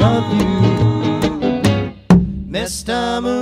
Love you, Mr. Moonlight.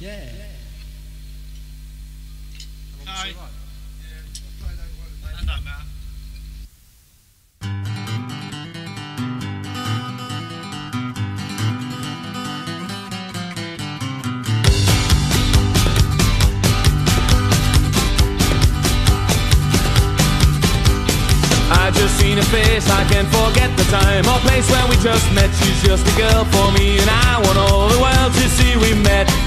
Yeah. Hi. Yeah, I know, man. just seen a face, I can't forget the time Or place where we just met She's just a girl for me And I want all the world to see we met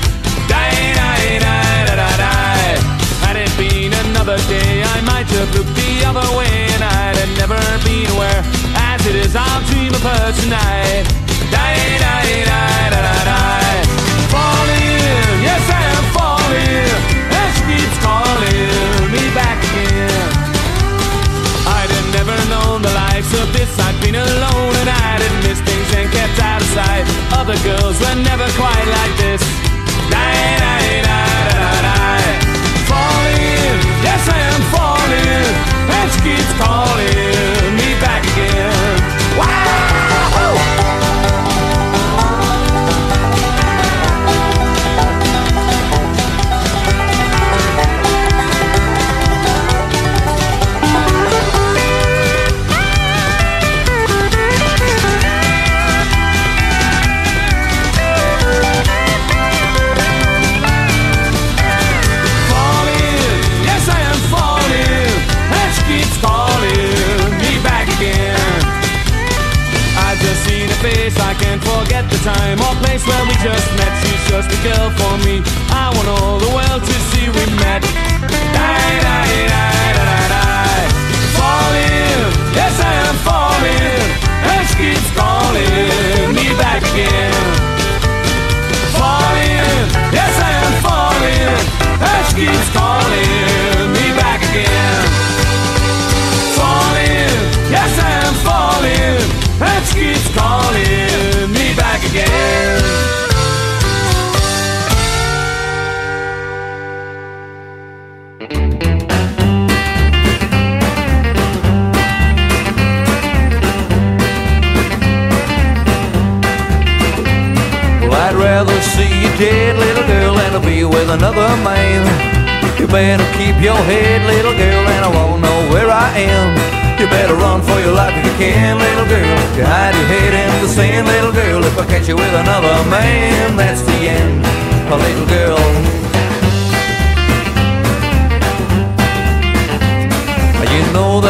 another day, I might have looked the other way, and I'd have never been aware. As it is, I'll dream of her tonight. Die, die, die, da, da, die. Falling, yes, I am falling, and she keeps calling me back again. I'd have never known the likes of this. I'd been alone and I'd have missed things and kept out of sight. Other girls were never quite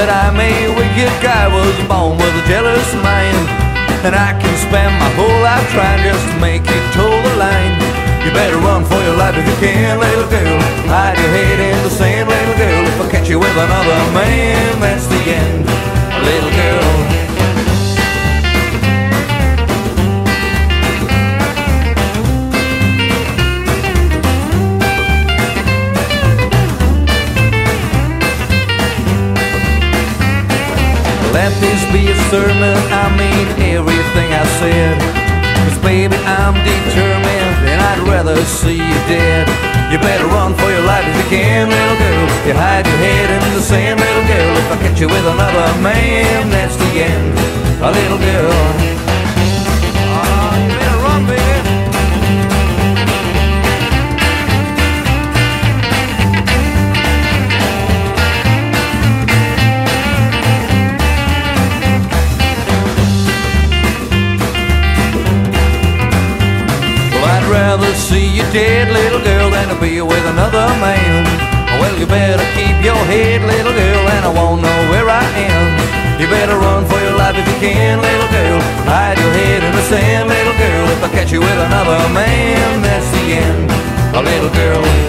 that I'm a wicked guy, was born with a jealous mind. And I can spend my whole life trying just to make you toe the line. You better run for your life if you can, little girl. Hide your head in the sand, little girl. If I catch you with another man, that's the end, little girl. Let this be a sermon, I mean everything I said. Cause baby, I'm determined and I'd rather see you dead. You better run for your life if you can, little girl. You hide your head in the sand, little girl. If I catch you with another man, that's the end, a little girl. Can, little girl. Hide your head in the sand, little girl. If I catch you with another man, that's the end, a little girl.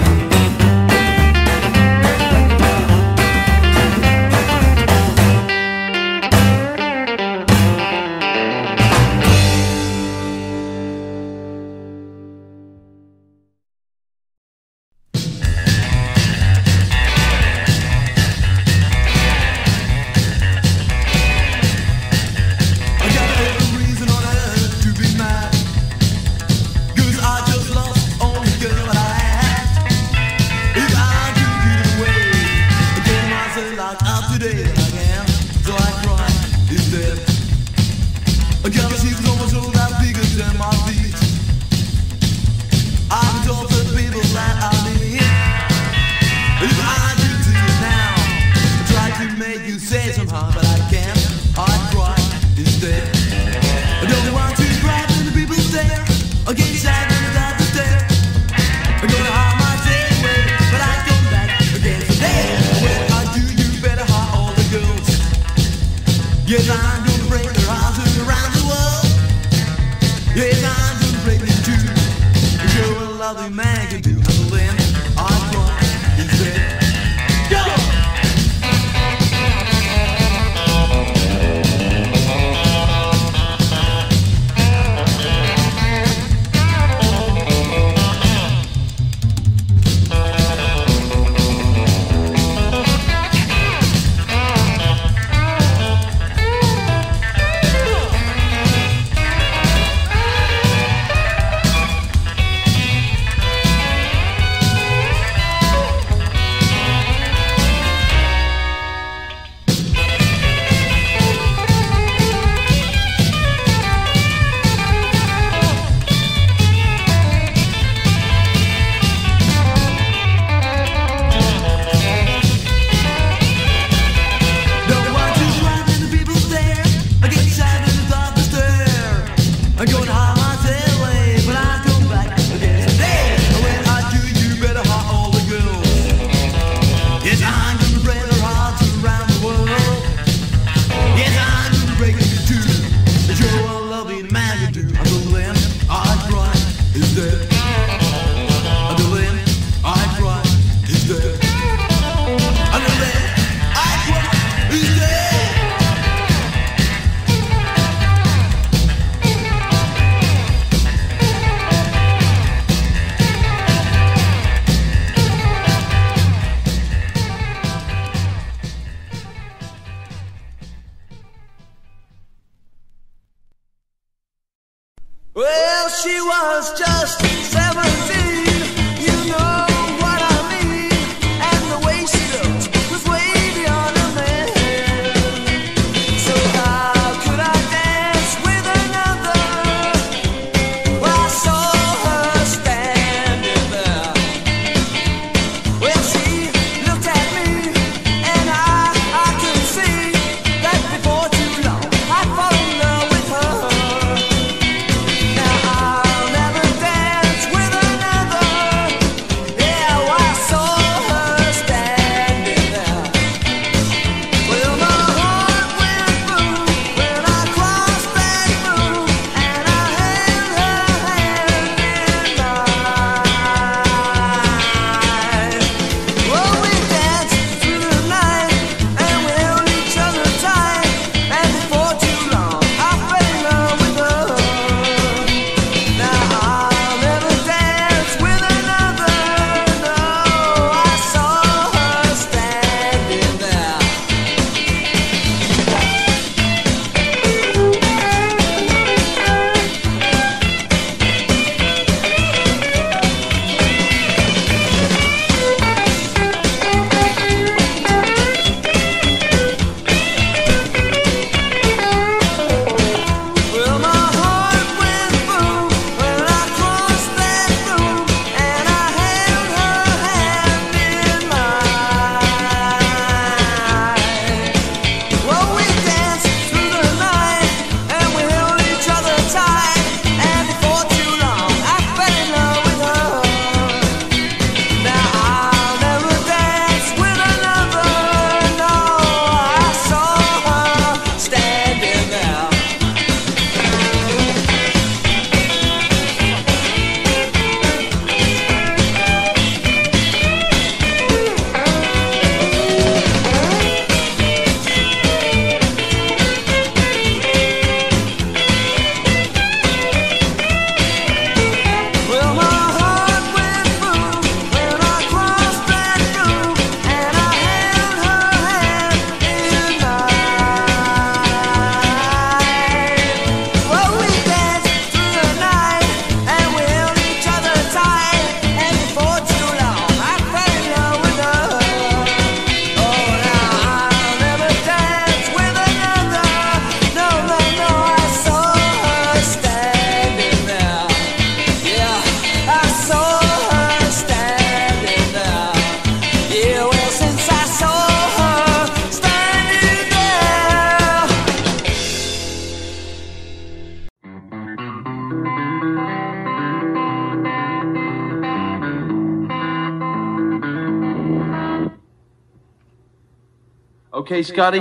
Okay, Scotty?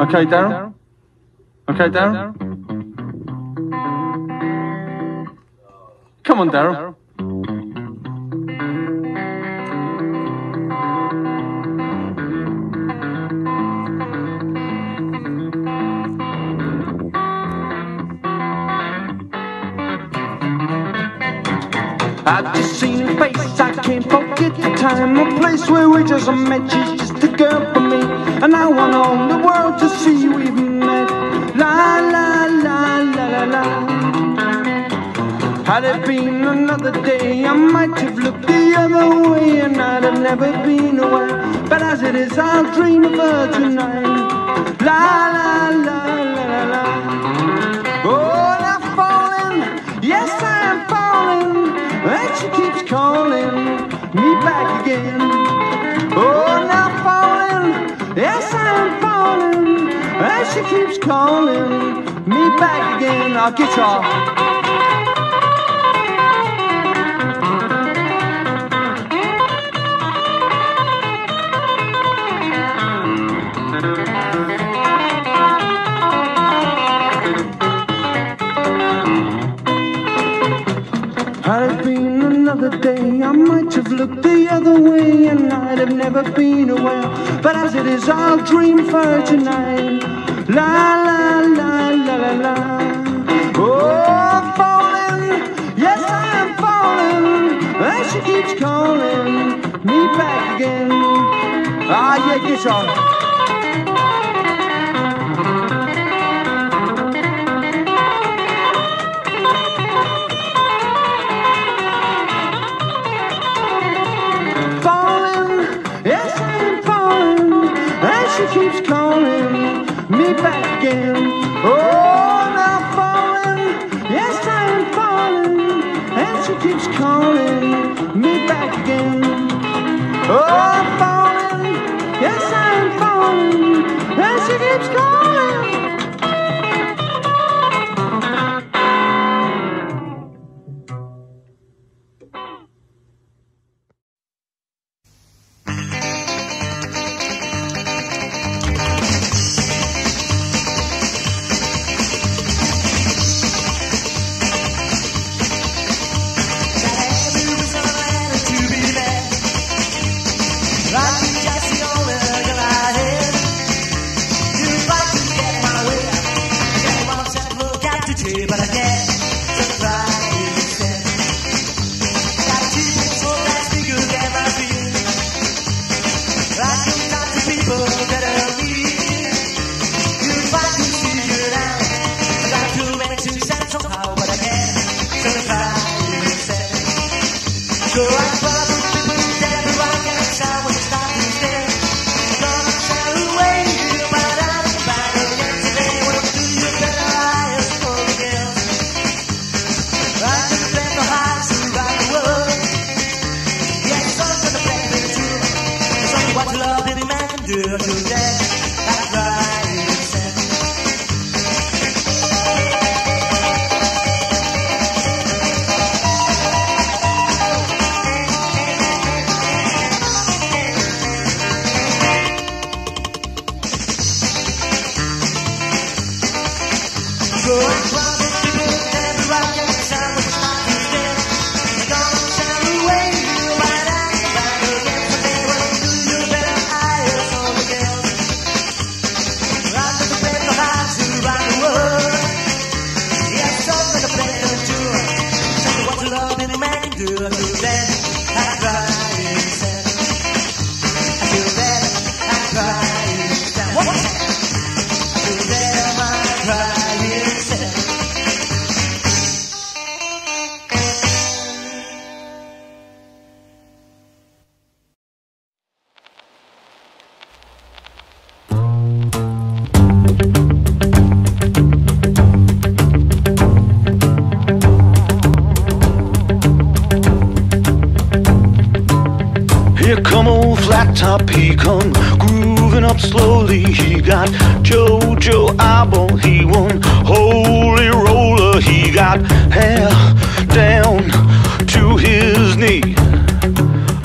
Okay, Darren? Okay, Darren? Come on, Darren. Time or place where we just met. She's just a girl for me, and I want all the world to see we've met. La la la la la la. Had it been another day, I might have looked the other way, and I'd have never been away. But as it is, I'll dream of her tonight. La la la la la la. Oh, I'm falling, yes, I am falling, and she keeps calling me back again. Oh, and I'm falling, yes, I am falling, and she keeps calling me back again. Our guitar. Had looked the other way and I'd have never been aware. But as it is, I'll dream for tonight. La la la la la la. Oh, I'm falling, yes, I am falling, and she keeps calling me back again. Ah, yeah, guitar. Again. Oh, now falling, yes I'm falling, and she keeps calling me back again. Oh, I'm falling, yes I'm falling, and she keeps calling. Any man slowly. He got Jojo Eyeball. He won Holy Roller. He got hair down to his knee.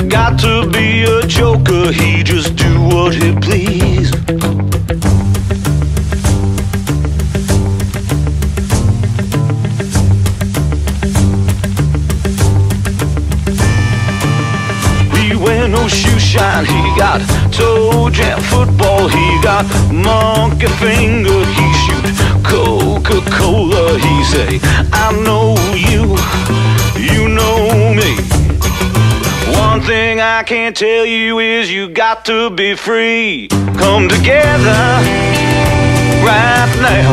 Got to be a joker. He just do what he please. He wear no shoe shine. He got toe jam He got monkey finger. He shoot Coca Cola. He say, I know you, you know me. One thing I can't tell you is you got to be free. Come together right now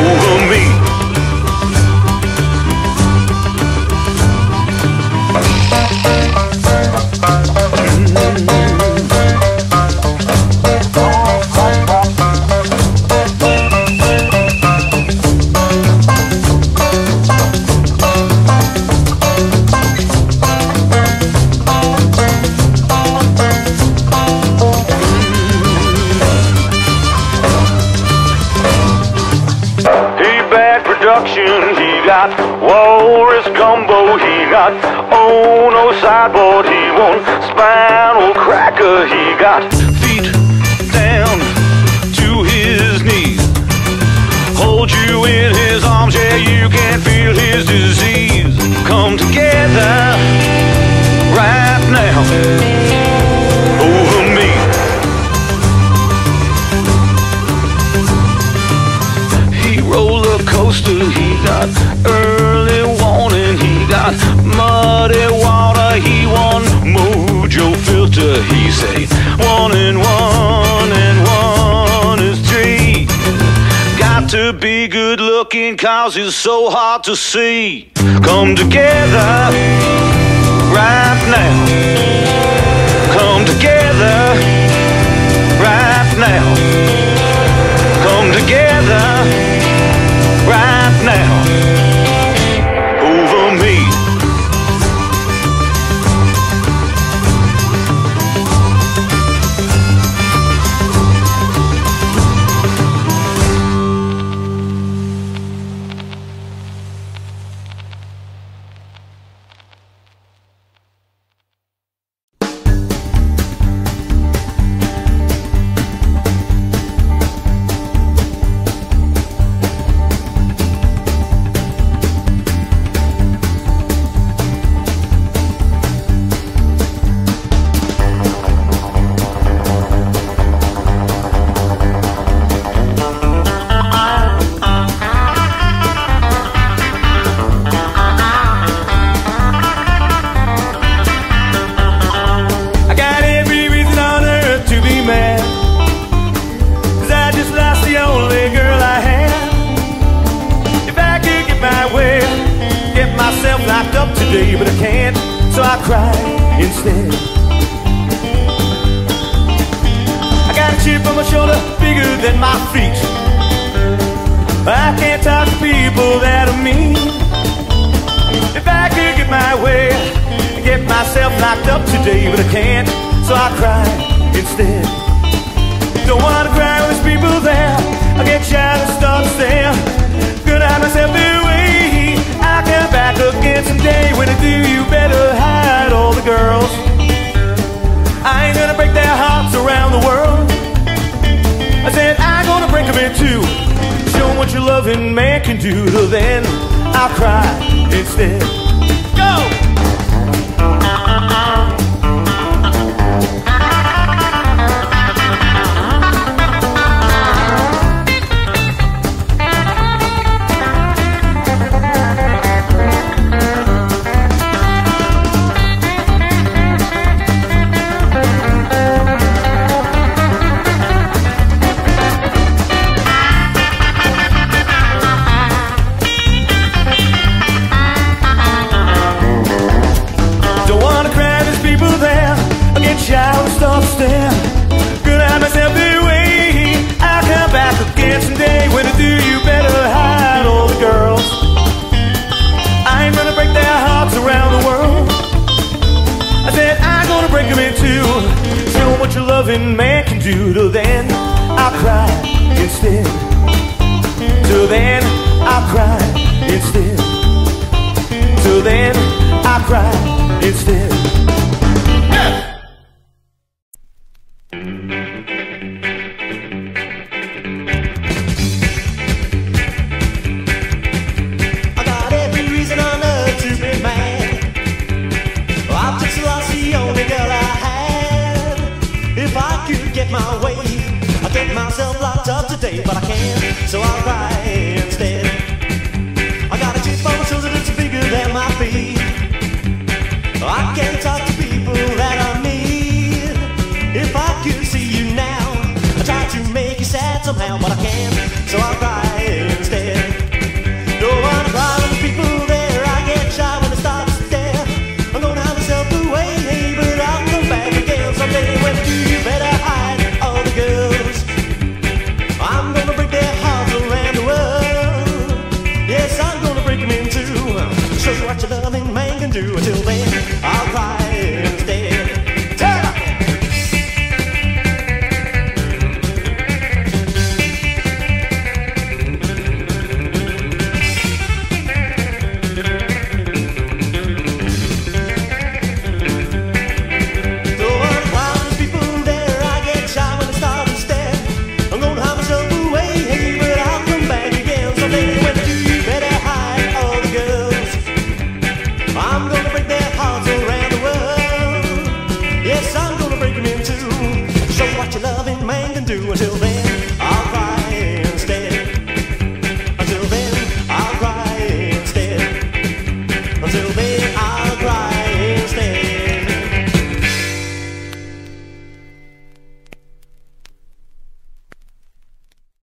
over me. Mm. Spinal cracker, he got feet down to his knees. Hold you in his arms, yeah, you can feel his disease. Come together right now over me. He roller coaster, he got early warning, he got muddy water, he won mojo he say one and one and one is three. Got to be good looking cause it's so hard to see. Come together right now. Come together right now. Come together instead. I got a chip on my shoulder bigger than my feet. I can't talk to people that are mean. If I could get my way, i get myself locked up today, but I can't, so I cry instead. Don't wanna cry when there's people there. I get shy and start to stare. Gonna hide myself away. I'll come back again someday. When I do, you better hide all the girls. Gonna break their hearts around the world. I said I'm gonna break them in two. Show what your loving man can do. Till then, I'll cry instead. Go! do.